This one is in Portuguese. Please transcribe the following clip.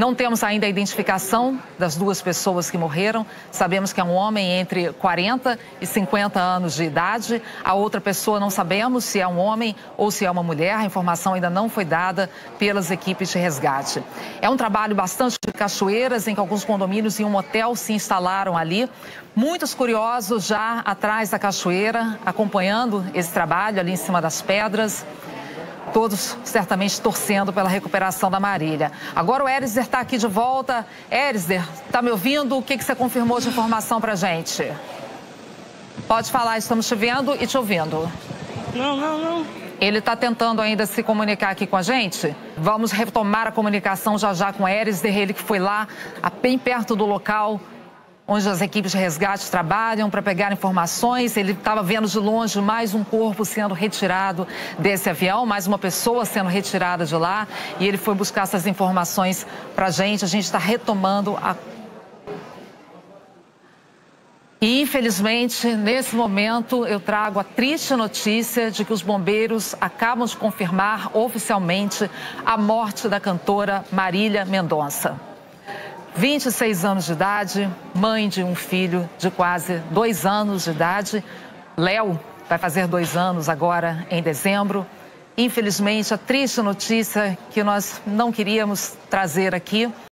Não temos ainda a identificação das duas pessoas que morreram. Sabemos que é um homem entre 40 e 50 anos de idade. A outra pessoa não sabemos se é um homem ou se é uma mulher. A informação ainda não foi dada pelas equipes de resgate. É um trabalho bastante de cachoeiras, em que alguns condomínios e um hotel se instalaram ali. Muitos curiosos já atrás da cachoeira, acompanhando esse trabalho ali em cima das pedras todos certamente torcendo pela recuperação da Marília. Agora o Erisder está aqui de volta. Erisder, está me ouvindo? O que, que você confirmou de informação para gente? Pode falar, estamos te vendo e te ouvindo. Não, não, não. Ele está tentando ainda se comunicar aqui com a gente. Vamos retomar a comunicação já já com o Erisder, ele que foi lá, bem perto do local onde as equipes de resgate trabalham para pegar informações. Ele estava vendo de longe mais um corpo sendo retirado desse avião, mais uma pessoa sendo retirada de lá. E ele foi buscar essas informações para a gente. A gente está retomando a e, infelizmente, nesse momento, eu trago a triste notícia de que os bombeiros acabam de confirmar oficialmente a morte da cantora Marília Mendonça. 26 anos de idade, mãe de um filho de quase dois anos de idade. Léo vai fazer dois anos agora em dezembro. Infelizmente, a triste notícia que nós não queríamos trazer aqui